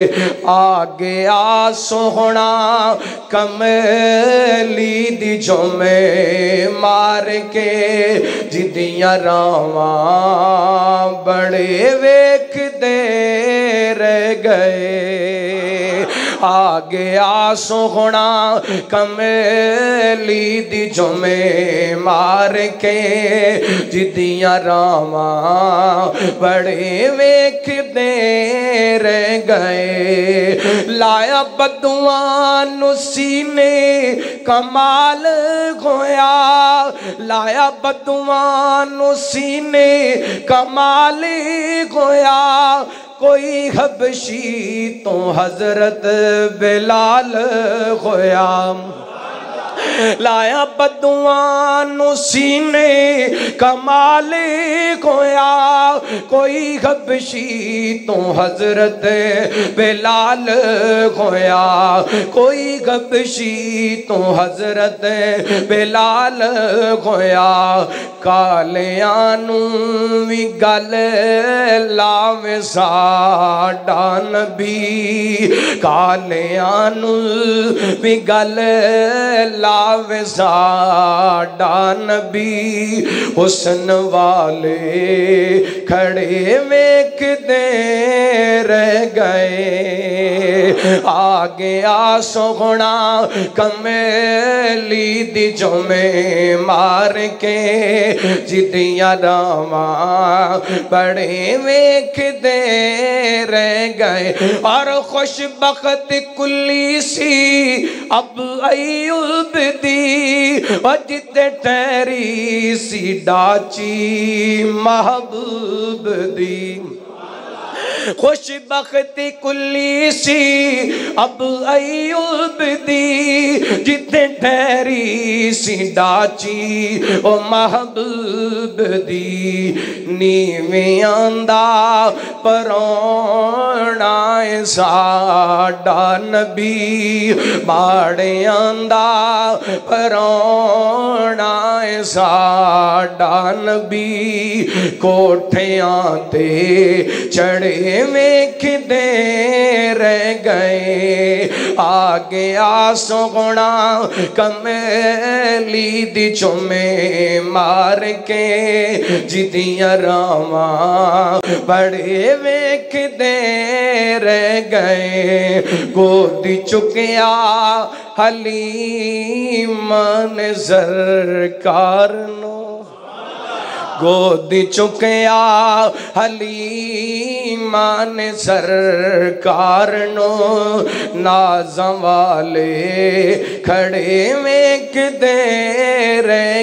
आ गया सोहना कमली दी जोमे मार के जिदिया रावा बड़े वेख दे रह गए। आ गया सोहना कमली दी जोमे मार के, जिदियाँ रावा बड़े वेख दे रह गए। लाया बदुआ सीने कमाल होया लाया बदुआ सीने कमाल होया कोई हबशी तो हज़रत बिलाल होया लाया बदुआ सीने कमाल खोया, कोई हबशी तो हज़रत बिलाल खोया। कोई गबशी तो हज़रत बिलाल खोया। कालियानू भी गल लावे साडा नबी। कालियानू भी गल लावे साडा नबी हुसन वाले खड़े वेख दे रह गए। आ गया सोहना कमेली दी जोमे मार के। जिदियाँ रावा बड़े वेख दे रह गए, और खुश बखत कुल्ली सी अब अयुब दी। जिते ठहरी सी डाची महबूब दी। खुश बख्ती कुल्ली सी अब अयुब दी जिते ठहरी सी डाची, ओ महबूब दी, नीवें आंदा परोना साडा नबी, बाड़े आंदा परोना साडा नबी, कोठियाँ ते चढ़े वेख दे रह गए आ गया सोगुणा कमेली दी चुमे मार के। जिदियाँ रावा बड़े वेख दे रह गए। गोदी चुकिया हलीमन सरकार नो। गोदी हलीमा ने सरकार नो नाज वाले खड़े में दे रहे।